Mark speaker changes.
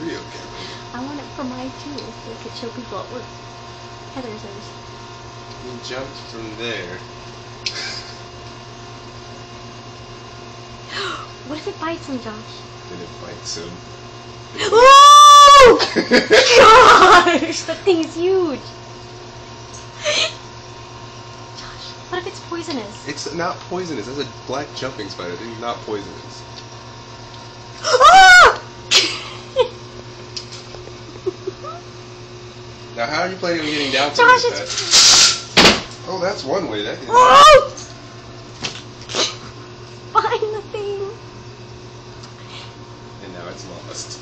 Speaker 1: real camera.
Speaker 2: I want it for mine too, so I could show people it works. Heather's hers.
Speaker 1: He jumped from there.
Speaker 2: What if it bites him, Josh?
Speaker 1: Then it bites him.
Speaker 2: Oh! Gosh, that thing is huge. Josh, what if it's poisonous?
Speaker 1: It's not poisonous. That's a black jumping spider. It's not poisonous. Now, how are you planning on getting down from
Speaker 2: Josh,
Speaker 1: bed? Oh, that's one way. That is.
Speaker 2: oh! Find the thing.
Speaker 1: And now it's lost.